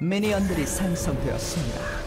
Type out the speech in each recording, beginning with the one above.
미니언들이 생성되었습니다.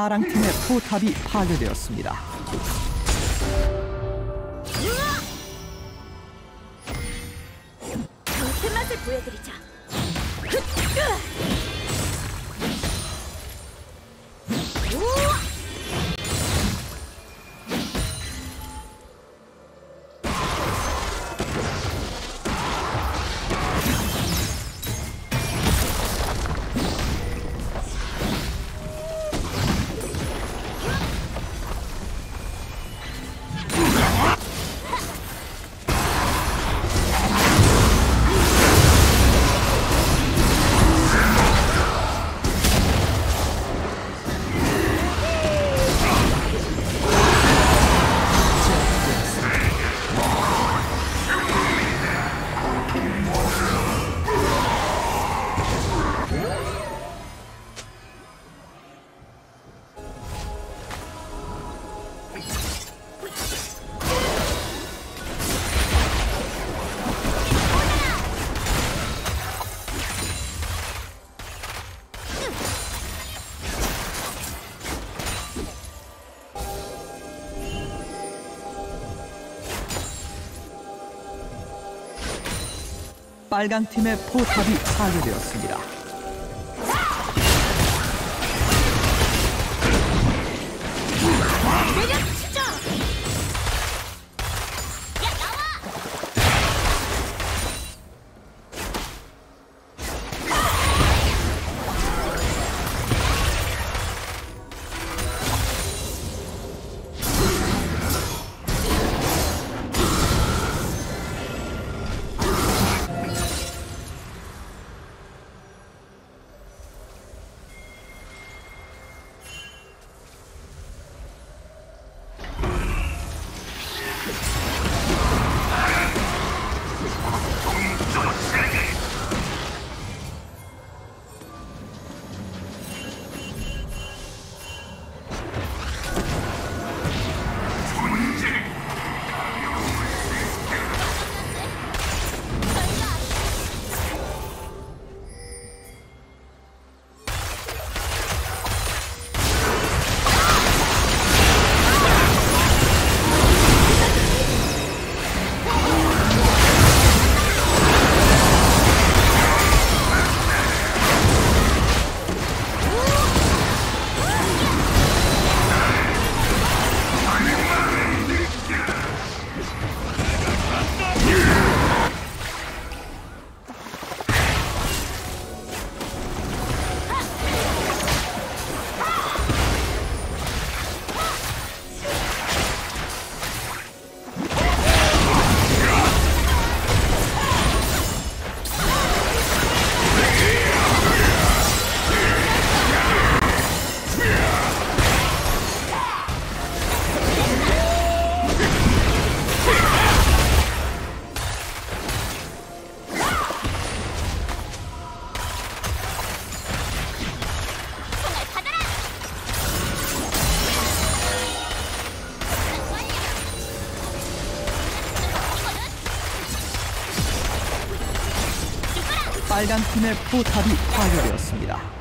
파랑 팀의 포탑이 파괴되었습니다. 그 맛을 보여드리자. 빨강 팀의 포탑이 파괴되었습니다. 빨간 팀의 포탑이 파괴되었습니다.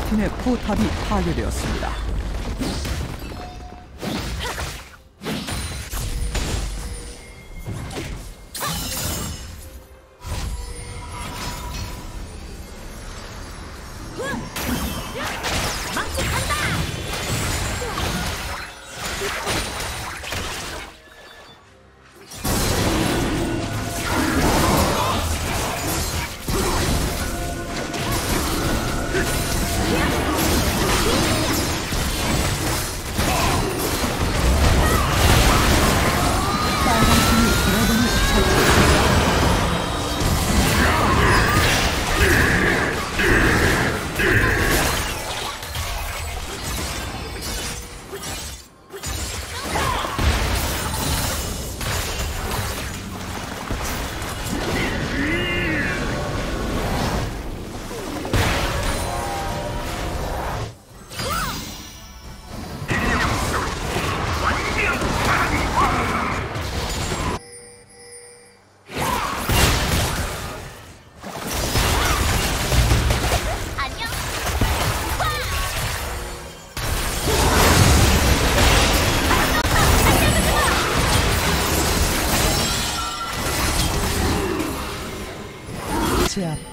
팀의 포탑이 파괴되었습니다.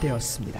제압되었습니다.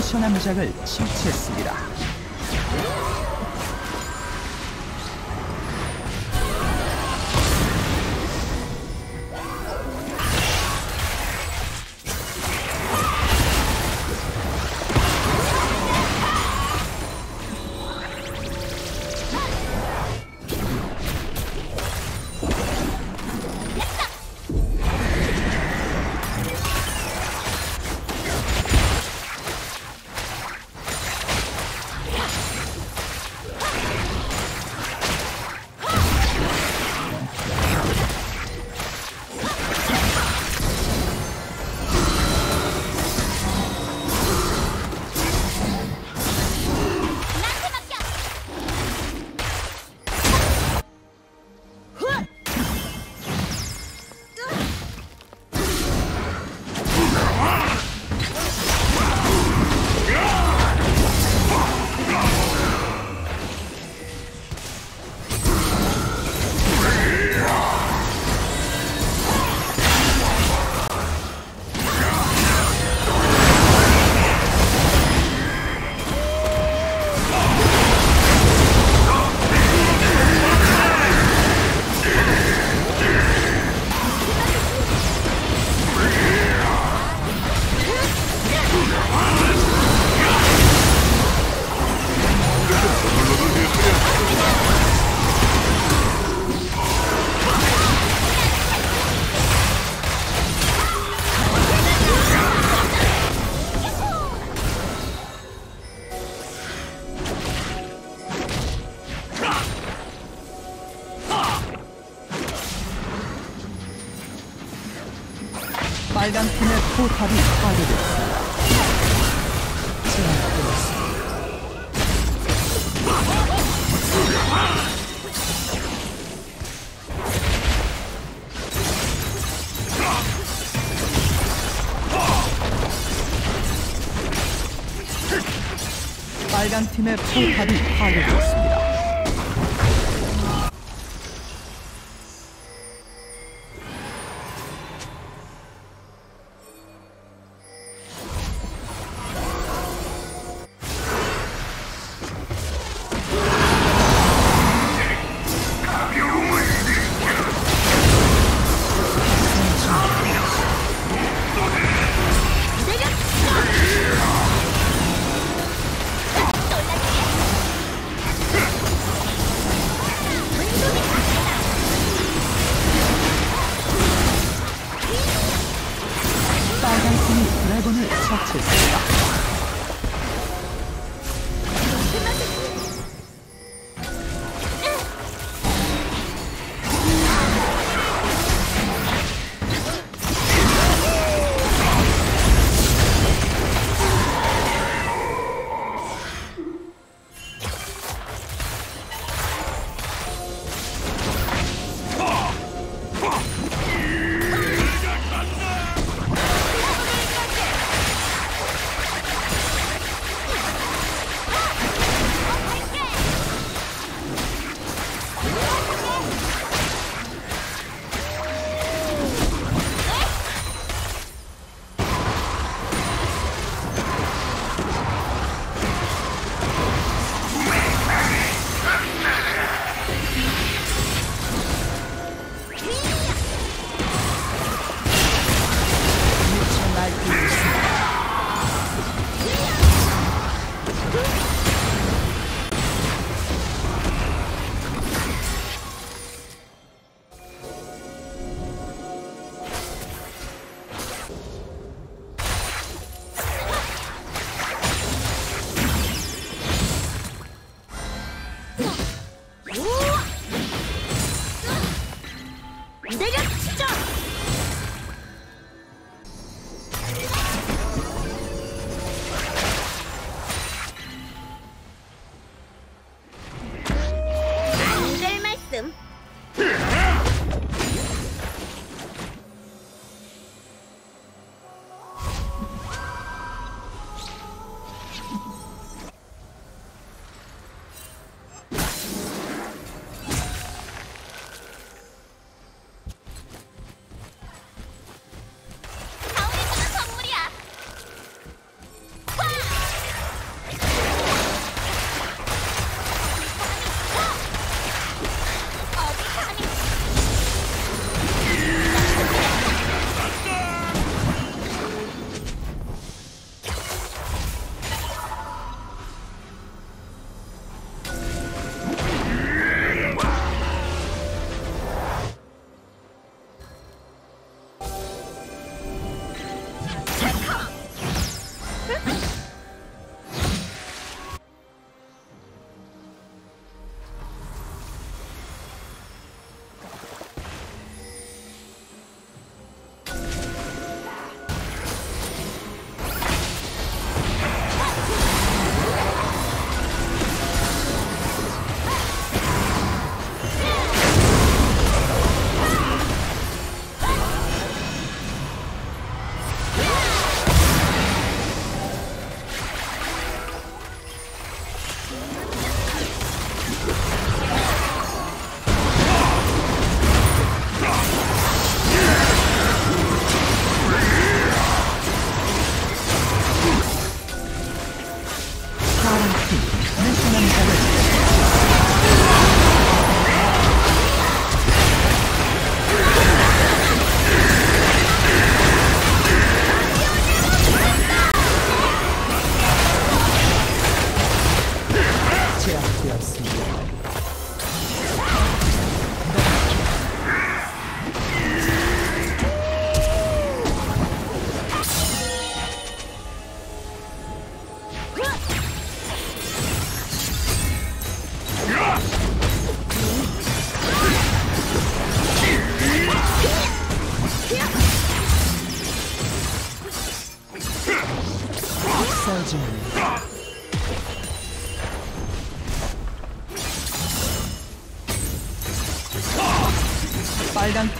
내셔 남작을 실치했습니다. 빨간 팀의 포탑이 파괴되었습니다.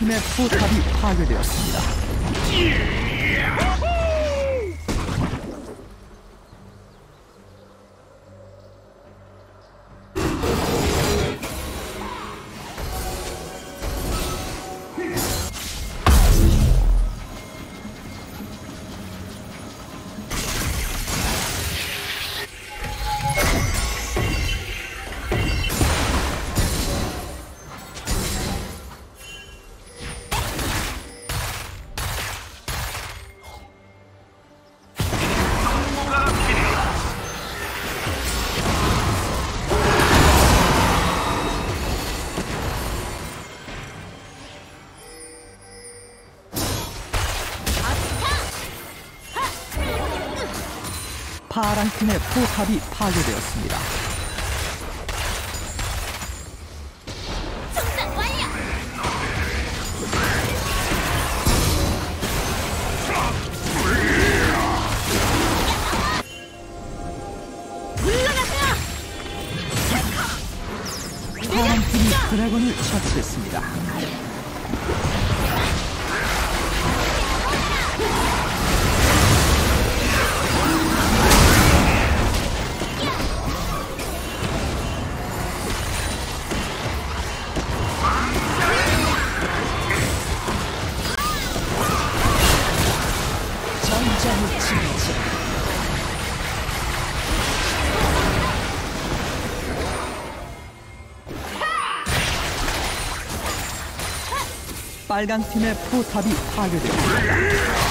팀의 포탑이 파괴되었습니다. 파랑 팀의 포탑이 파괴되었습니다. 빨간 팀의 포탑이 파괴되었습니다.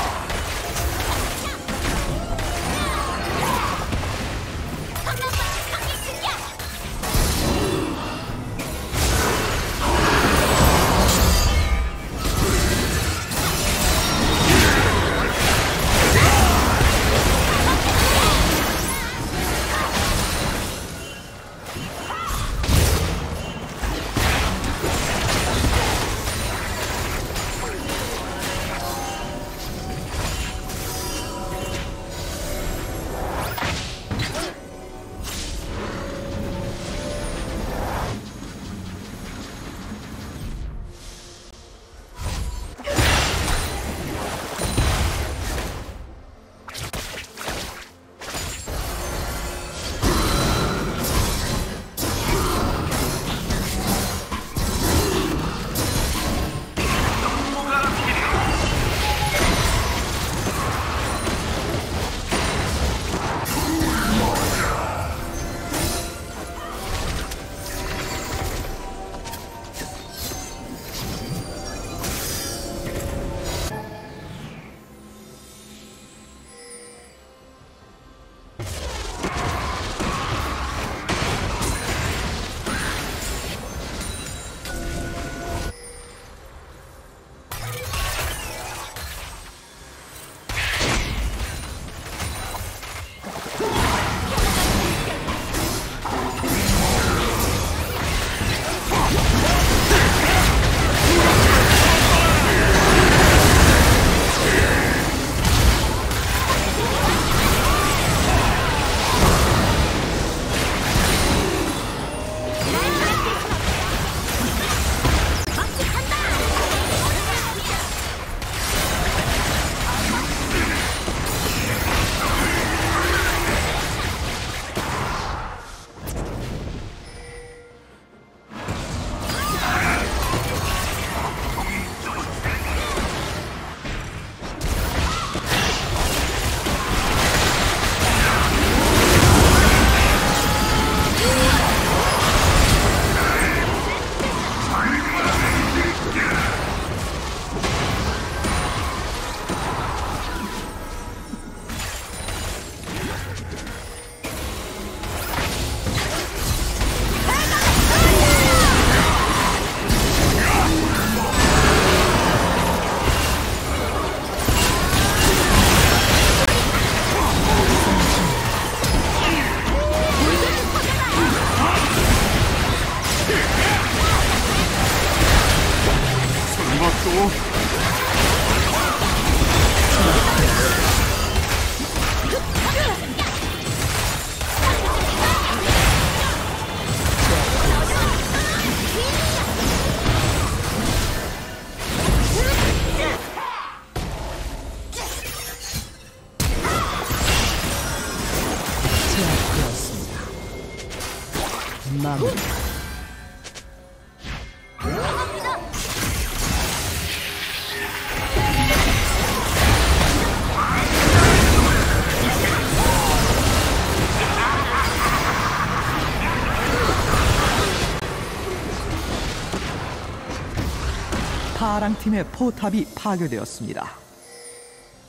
사랑팀의 포탑이 파괴되었습니다.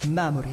마무리.